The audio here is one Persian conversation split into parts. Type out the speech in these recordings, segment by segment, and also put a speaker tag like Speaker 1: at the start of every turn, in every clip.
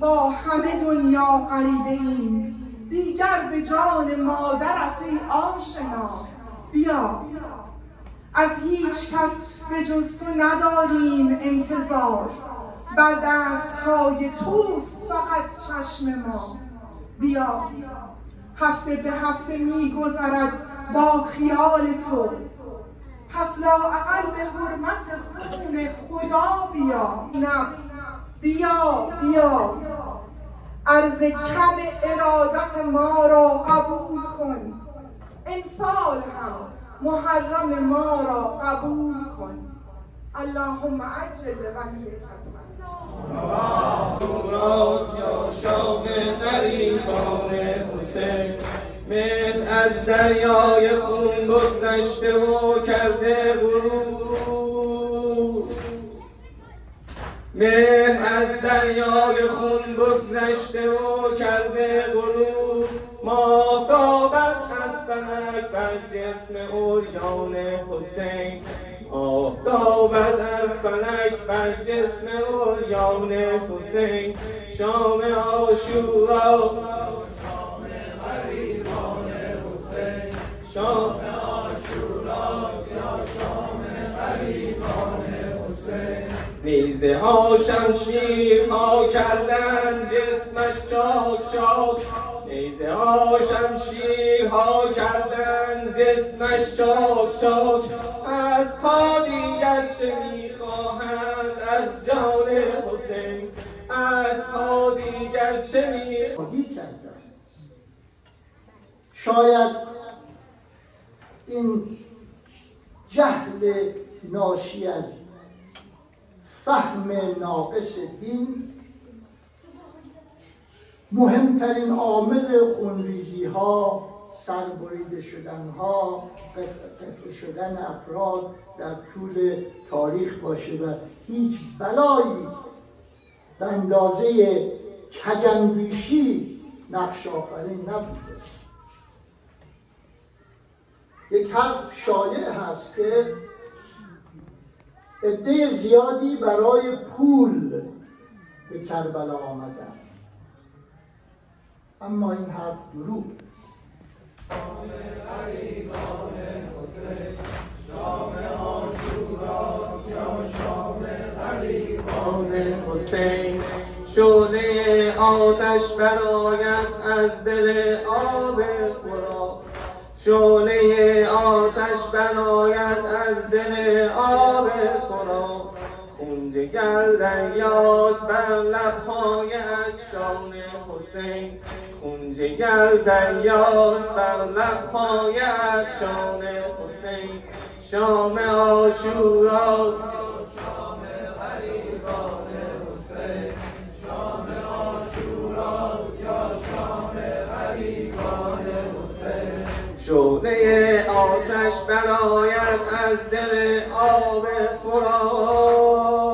Speaker 1: با همه دنیا غریبه ایم. دیگر به جان مادرت ای آشنا. بیا. از هیچ کس به جز تو نداریم انتظار. بر دستهای توست فقط چشم ما. بیا. هفته به هفته میگذرد با خیال تو. پس لااقل به حرمت خون خدا بیا. نه. بیا بیا. عرض کم ارادت ما را قبول کن. امسال هم محرم ما را قبول کن. اللهم عجل
Speaker 2: راست یا حسین. من از دریای خون گذشته و کرده غرور. من از دریای خون گذشته و کرده غرور ماهتابت از فلک بر جسم اوریان حسین آفتابد از فلک بر جسم اوریان حسین شام آشوراست شام آشوراست یا شام غریبان نیزه ها شمشیر ها کردن جسمش چاک چاک. نیزه ها شمشیر ها کردن جسمش چاک چاک. از پا دیگر چه می‌خواهند؟ از جان حسین. از پا دیگر چه می‌خواهند؟
Speaker 3: شاید این جهل ناشی از فهم ناقص دین. مهمترین عامل خونریزی ها سربریده شدن ها شدن افراد در طول تاریخ باشه و هیچ بلایی به اندازه کجندیشی نقش آفرین نبوده. یک حرف شایع هست که عده زیادی برای پول به کربلا آمدن. اما این حرف دروغ
Speaker 2: حسین شعله آتش براید از دل آب فرا شعله آتش براید از دل آب فرا خون جگر دریاست بر لبهای شان حسین. خون جگر دریاست بر لبهای شان حسین. شام آشوراست شعله آتش براید از دل آب فرات.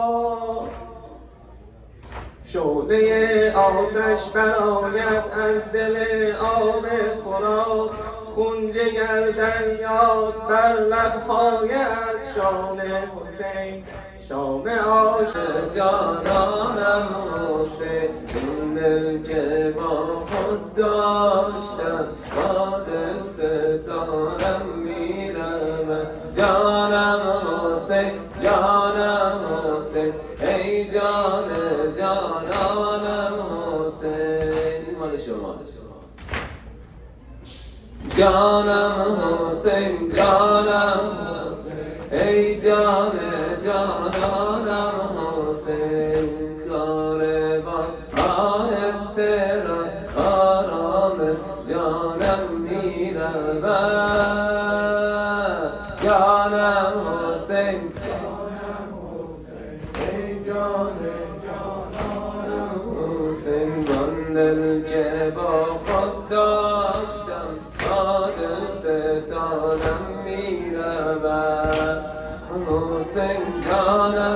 Speaker 2: شعله آتش براید از دل آب فرات. خون جگر دریاست بر لبهای از شان حسین شام عاشق جانانم حسین. این دل که با خود داشتم با دل ستارم میرم جانم حسین جانم حسین. ای جان جانانم حسین. مال شماست جانم حسین جانم دل که با خود داشتم. با دل ستانم می‌رود. حسین جانم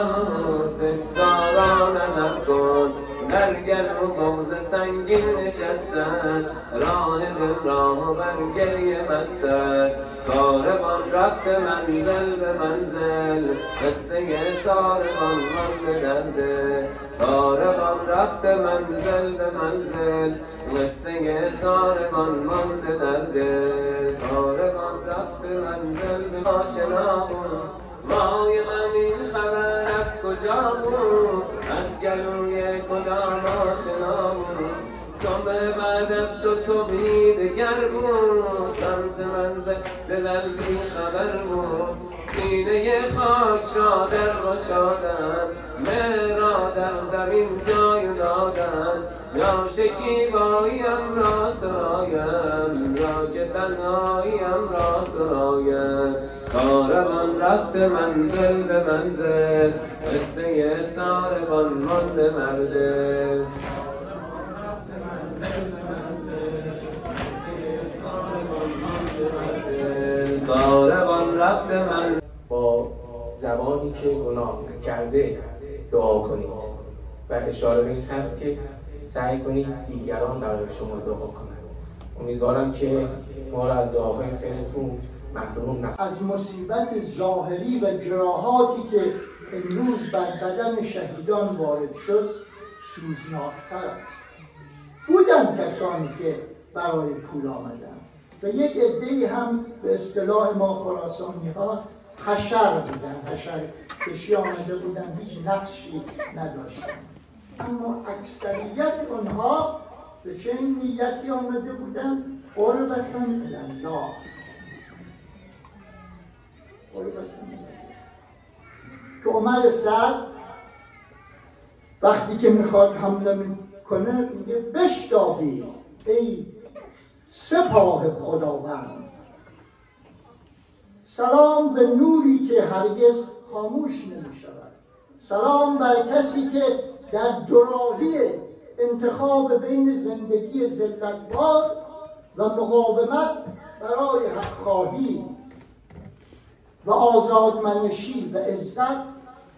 Speaker 2: نشسته است. راه دل راه بر گریه مست است. کاروان رفت منزل به منزل. قصه ساربان مانده درده
Speaker 4: کاروان رفته منزل به منزل. قصه ساربان مانده در دل کاروان رفته منزل به آشنا بود. مای من این خبر از کجا بود؟ از گلوی کدام بعد از تو صبحی دگر بود. رمز منزل دلل بی خبر بود. سینه خاک را در گشادن. را در زمین جای دادن. یا شکیباییم را سرایم. یا که تنهاییم را سرایم. کاروان رفت منزل به منزل. قصه ساربان مانده مرده. منزل
Speaker 5: با زبانی که گناه کرده دعا کنید و اشاره به این هست که سعی کنید دیگران برای شما دعا کنند. امیدوارم که ما را از دعاهای خیرتون محروم نکنید.
Speaker 3: از مصیبت ظاهری و جراحاتی که امروز بر بدن شهیدان وارد شد سوزناکتر بودن کسانی که برای پول آمدن و یک عده هم به اصطلاح ما خراسانی ها حشر بودن. حشر کشی آمده بودن هیچ نقشی نداشتن. اما اکثریت آنها به چه نیتی آمده بودن قربتا الله. که عمر سعد وقتی که می‌خواد حمله می‌کنه میگه بشتابی ای سپاه خداوند. سلام به نوری که هرگز خاموش نمی شود سلام بر کسی که در دوراهی انتخاب بین زندگی زلتبار و مقاومت برای حقخواهی و آزادمنشی و عزت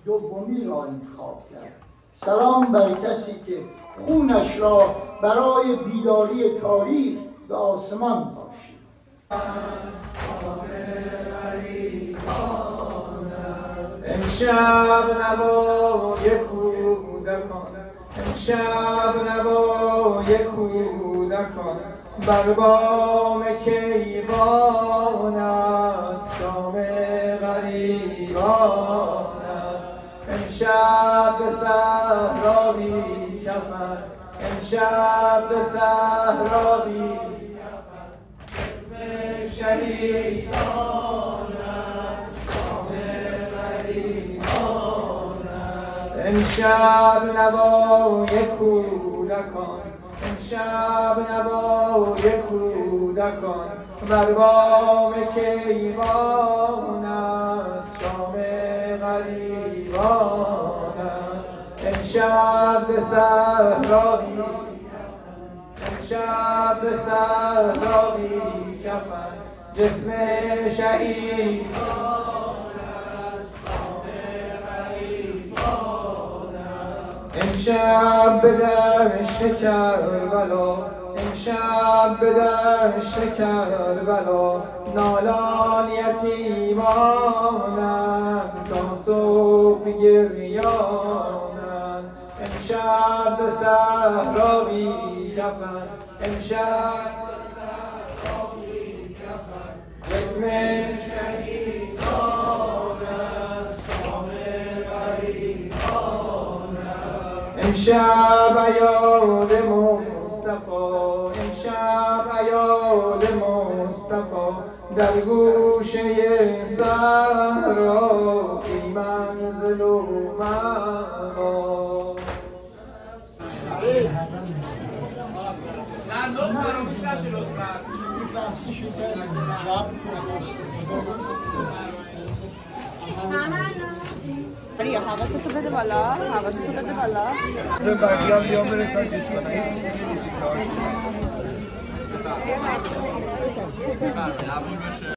Speaker 3: دومی را انتخاب کرد. سلام بر کسی که خونش را برای بیداری تاریخ به آسمان باشید
Speaker 2: امشب نوای کودکان امشب نوای کودکان. بر بام کیوان است شام غریبان است. امشب به صحرا کفن امشب به صحرا امشب نوای کودکان امشب نوای کودکان بر بام کیوان است شام غریبان امشب به صحرا امشب به صحرا کفن. جسم است امشب به دشت کربلا امشب به دشت کربلا نالان یتیمانند تا صبح گریانند امشب به صحرا بی کفن امشب امشب ایاد مصطفی امشب ایاد مصطفی در گوشه صحرا بی منزل و مقام
Speaker 6: آریا अस्सी रुपये हवा से सुबह वाला
Speaker 2: हवा से सुबह वाला मेरे साथ